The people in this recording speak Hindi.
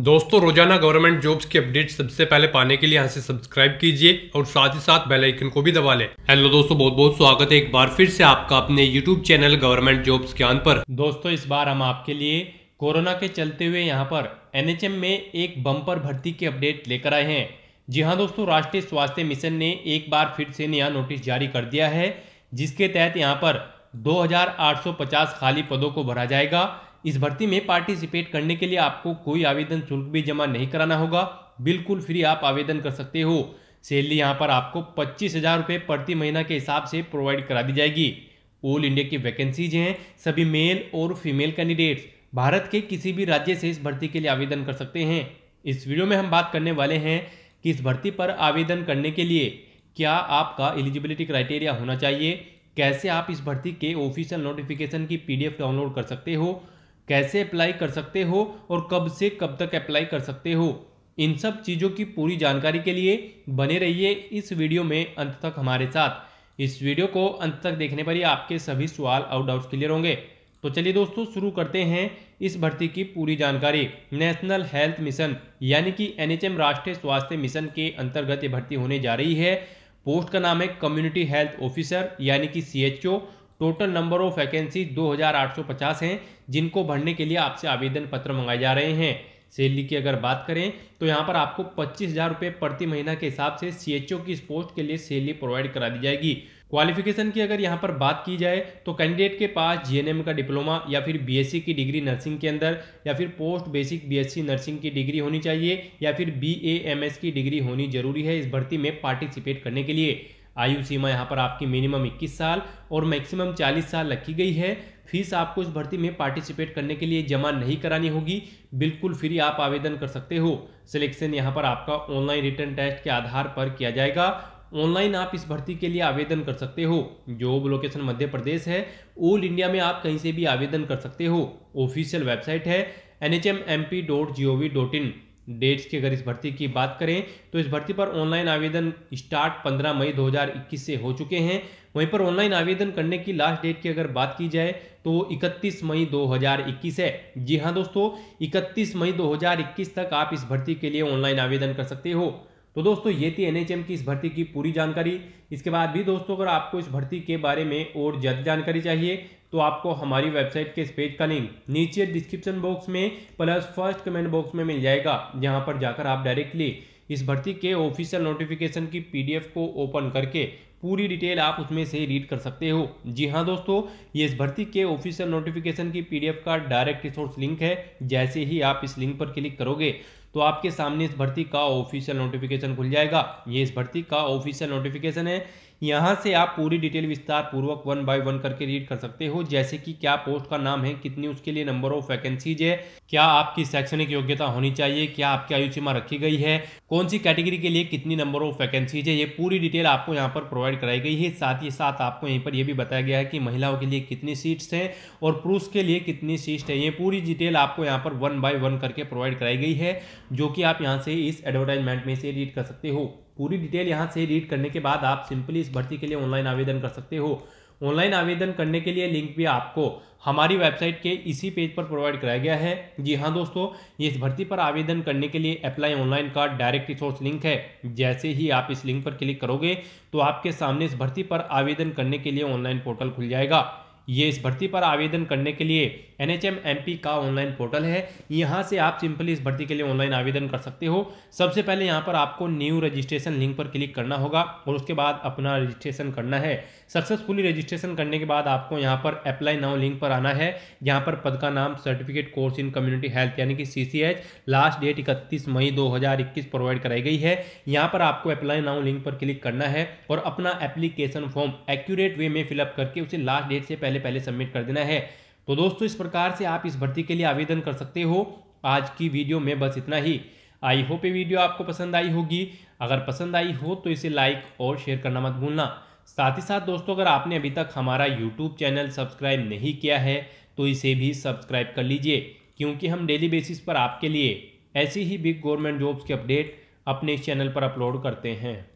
दोस्तों, रोज़ाना गवर्नमेंट जॉब्स की अपडेट सबसे पहले पाने के लिए यहाँ से सब्सक्राइब कीजिए और साथ ही साथ बेल आइकन को भी दबा लें। हेलो दोस्तों बहुत बहुत स्वागत है एक बार फिर से आपका अपने यूट्यूब चैनल गवर्नमेंट जॉब्स ज्ञान पर। दोस्तों, इस बार हम आपके लिए कोरोना के चलते हुए यहाँ पर एनएचएम में एक बम्पर भर्ती की अपडेट लेकर आए हैं। जी हाँ दोस्तों, राष्ट्रीय स्वास्थ्य मिशन ने एक बार फिर से नया नोटिस जारी कर दिया है, जिसके तहत यहाँ पर 2850 खाली पदों को भरा जाएगा। इस भर्ती में पार्टिसिपेट करने के लिए आपको कोई आवेदन शुल्क भी जमा नहीं कराना होगा। बिल्कुल फ्री आप आवेदन कर सकते हो। सैलरी यहाँ पर आपको पच्चीस हज़ार रुपये प्रति महीना के हिसाब से प्रोवाइड करा दी जाएगी। ऑल इंडिया की वैकेंसीज हैं। सभी मेल और फीमेल कैंडिडेट्स भारत के किसी भी राज्य से इस भर्ती के लिए आवेदन कर सकते हैं। इस वीडियो में हम बात करने वाले हैं कि इस भर्ती पर आवेदन करने के लिए क्या आपका एलिजिबिलिटी क्राइटेरिया होना चाहिए। कैसे आप इस भर्ती के ऑफिशियल नोटिफिकेशन की पीडीएफ डाउनलोड कर सकते हो। कैसे अप्लाई कर सकते हो और कब से कब तक अप्लाई कर सकते हो। इन सब चीज़ों की पूरी जानकारी के लिए बने रहिए इस वीडियो में अंत तक हमारे साथ। इस वीडियो को अंत तक देखने पर ही आपके सभी सवाल और डाउट्स क्लियर होंगे। तो चलिए दोस्तों, शुरू करते हैं इस भर्ती की पूरी जानकारी। नेशनल हेल्थ मिशन यानी कि एनएचएम राष्ट्रीय स्वास्थ्य मिशन के अंतर्गत ये भर्ती होने जा रही है। पोस्ट का नाम है कम्युनिटी हेल्थ ऑफिसर यानी कि CHO total number of vacancy 2850 हैं, जिनको भरने के लिए आपसे आवेदन पत्र मंगाए जा रहे हैं। सैलरी की अगर बात करें तो यहाँ पर आपको पच्चीस हज़ार रुपये प्रति महीना के हिसाब से सीएचओ की इस पोस्ट के लिए सैलरी प्रोवाइड करा दी जाएगी। क्वालिफिकेशन की अगर यहाँ पर बात की जाए तो कैंडिडेट के पास जीएनएम का डिप्लोमा या फिर बीएससी की डिग्री नर्सिंग के अंदर, या फिर पोस्ट बेसिक बीएससी नर्सिंग की डिग्री होनी चाहिए, या फिर बीएएमएस की डिग्री होनी ज़रूरी है इस भर्ती में पार्टिसिपेट करने के लिए। आयु सीमा यहाँ पर आपकी मिनिमम 21 साल और मैक्सिमम 40 साल रखी गई है। फ़ीस आपको इस भर्ती में पार्टिसिपेट करने के लिए जमा नहीं करानी होगी। बिल्कुल फ्री आप आवेदन कर सकते हो। सिलेक्शन यहाँ पर आपका ऑनलाइन रिटर्न टेस्ट के आधार पर किया जाएगा। ऑनलाइन आप इस भर्ती के लिए आवेदन कर सकते हो। जॉब लोकेशन मध्य प्रदेश है। ऑल इंडिया में आप कहीं से भी आवेदन कर सकते हो। ऑफिशियल वेबसाइट है। N H M M P dot G O V dot in dates की अगर इस भर्ती की बात करें तो इस भर्ती पर ऑनलाइन आवेदन स्टार्ट 15 मई 2021 से हो चुके हैं। वहीं पर ऑनलाइन आवेदन करने की लास्ट डेट की अगर बात की जाए तो 31 मई 2021 है। जी हाँ दोस्तों 31 मई 2021 तक आप इस भर्ती के लिए ऑनलाइन आवेदन कर सकते हो। तो दोस्तों, ये थी एनएचएम की इस भर्ती की पूरी जानकारी। इसके बाद भी दोस्तों, अगर आपको इस भर्ती के बारे में और ज़्यादा जानकारी चाहिए तो आपको हमारी वेबसाइट के इस पेज का लिंक नीचे डिस्क्रिप्शन बॉक्स में प्लस फ़र्स्ट कमेंट बॉक्स में मिल जाएगा, जहाँ पर जाकर आप डायरेक्टली इस भर्ती के ऑफिशियल नोटिफिकेशन की पीडीएफ को ओपन करके पूरी डिटेल आप उसमें से रीड कर सकते हो। जी हाँ दोस्तों, ये इस भर्ती के ऑफिशियल नोटिफिकेशन की पीडीएफ का डायरेक्ट रिसोर्स लिंक है, जैसे ही आप इस लिंक पर क्लिक करोगे तो आपके सामने इस भर्ती का ऑफिशियल नोटिफिकेशन खुल जाएगा। ये इस भर्ती का ऑफिशियल नोटिफिकेशन है। यहाँ से आप पूरी डिटेल विस्तार पूर्वक वन बाय वन करके रीड कर सकते हो। जैसे कि क्या पोस्ट का नाम है, कितनी उसके लिए नंबर ऑफ़ वैकेंसीज है, क्या आपकी शैक्षणिक योग्यता होनी चाहिए, क्या आपकी आयु सीमा रखी गई है, कौन सी कैटेगरी के लिए कितनी नंबर ऑफ़ वैकेंसीज है, ये पूरी डिटेल आपको यहाँ पर प्रोवाइड कराई गई है। साथ ही साथ आपको यहीं पर यह भी बताया गया है कि महिलाओं के लिए कितनी सीट्स हैं और पुरुष के लिए कितनी सीट्स है। ये पूरी डिटेल आपको यहाँ पर वन बाय वन करके प्रोवाइड कराई गई है, जो कि आप यहाँ से इस एडवर्टाइजमेंट में से रीड कर सकते हो। पूरी डिटेल यहाँ से रीड करने के बाद आप सिंपली इस भर्ती के लिए ऑनलाइन आवेदन कर सकते हो। ऑनलाइन आवेदन करने के लिए लिंक भी आपको हमारी वेबसाइट के इसी पेज पर प्रोवाइड कराया गया है। जी हाँ दोस्तों, ये इस भर्ती पर आवेदन करने के लिए अप्लाई ऑनलाइन का डायरेक्ट रिसोर्स लिंक है। जैसे ही आप इस लिंक पर क्लिक करोगे तो आपके सामने इस भर्ती पर आवेदन करने के लिए ऑनलाइन पोर्टल खुल जाएगा। ये इस भर्ती पर आवेदन करने के लिए एन एच का ऑनलाइन पोर्टल है। यहाँ से आप सिंपली इस भर्ती के लिए ऑनलाइन आवेदन कर सकते हो। सबसे पहले यहाँ पर आपको न्यू रजिस्ट्रेशन लिंक पर क्लिक करना होगा और उसके बाद अपना रजिस्ट्रेशन करना है। सक्सेसफुली रजिस्ट्रेशन करने के बाद आपको यहाँ पर अप्लाई नाउ लिंक पर आना है। यहाँ पर पद का नाम certificate course in community health यानी कि CCH लास्ट डेट इकतीस मई दो हज़ार इक्कीस प्रोवाइड कराई गई है। यहाँ पर आपको अप्लाई नाउ लिंक पर क्लिक करना है और अपना एप्लीकेशन फॉर्म एक्यूरेट वे में फिलअप करके उसे लास्ट डेट से पहले पहले सबमिट कर देना है। तो दोस्तों, इस प्रकार से आप इस भर्ती के लिए आवेदन कर सकते हो। आज की वीडियो में बस इतना ही। आई होप ये वीडियो आपको पसंद आई होगी। अगर पसंद आई हो तो इसे लाइक और शेयर करना मत भूलना। साथ ही साथ दोस्तों, अगर आपने अभी तक हमारा यूट्यूब चैनल सब्सक्राइब नहीं किया है तो इसे भी सब्सक्राइब कर लीजिए, क्योंकि हम डेली बेसिस पर आपके लिए ऐसी ही बिग गवर्नमेंट जॉब्स के अपडेट अपने इस चैनल पर अपलोड करते हैं।